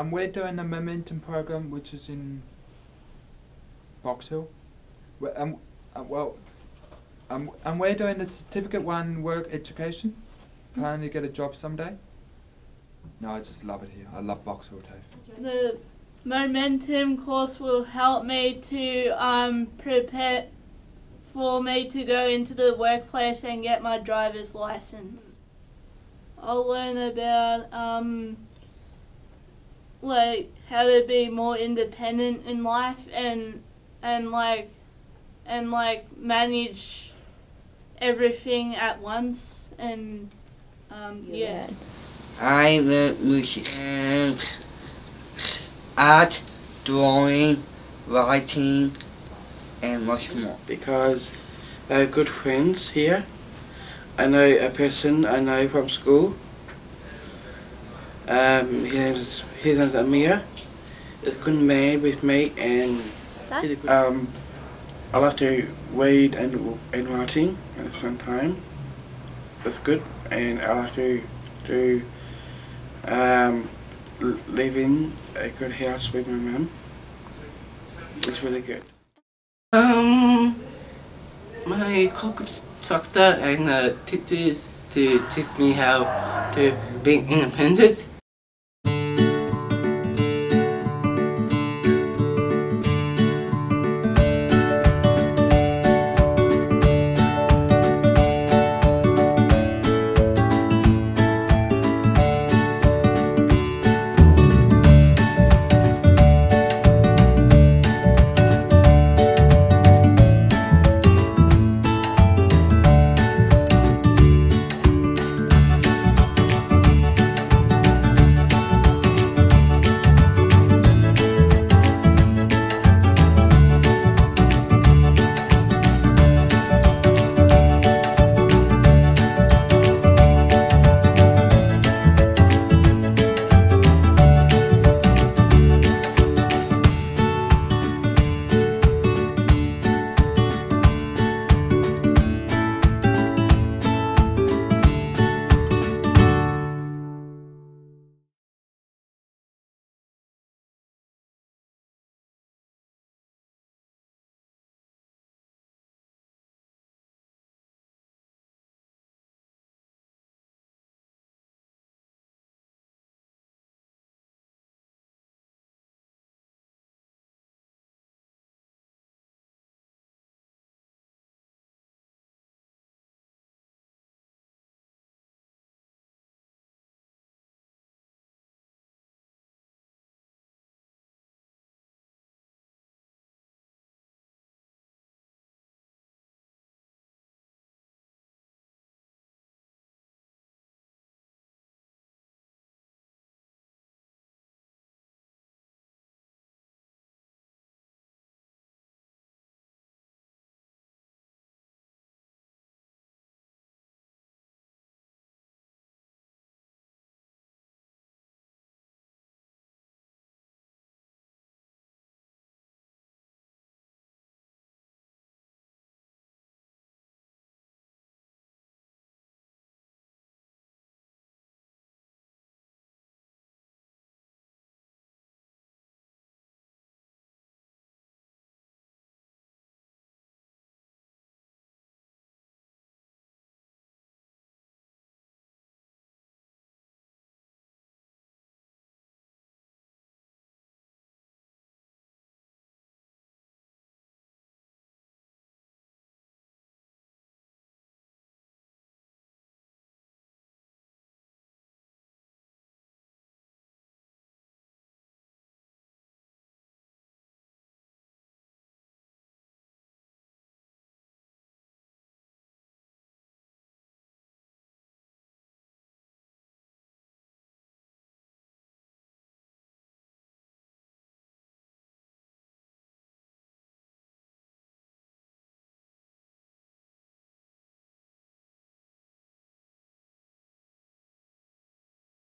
and we're doing a momentum program which is in Box Hill. we um, uh, well, um, and we're doing the certificate one work education. Planning to get a job someday. No, I just love it here. I love Box Hill too. The momentum course will help me to um, prepare for me to go into the workplace and get my driver's license. I'll learn about um, like how to be more independent in life and and like and like manage everything at once and um, yeah. I learned music and art, drawing, writing, and much more. Because they're good friends here. I know a person I know from school. Um, his name's his name's Amir. He's a good man with me, and he's a good, um, I like to read and and writing at the same time. That's good, and I like to do um, live in a good house with my mum. It's really good. Um, my cook instructor and uh, teachers to teach me how to be independent